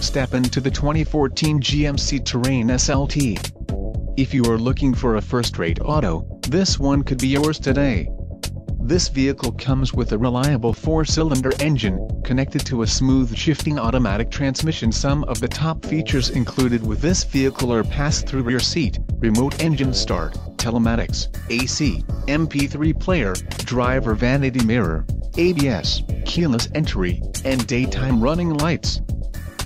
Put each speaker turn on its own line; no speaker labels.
Step into the 2014 GMC Terrain SLT. If you are looking for a first-rate auto, this one could be yours today. This vehicle comes with a reliable four-cylinder engine, connected to a smooth shifting automatic transmission. Some of the top features included with this vehicle are pass-through rear seat, remote engine start, telematics, AC, MP3 player, driver vanity mirror, ABS, keyless entry, and daytime running lights.